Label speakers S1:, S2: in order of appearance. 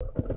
S1: you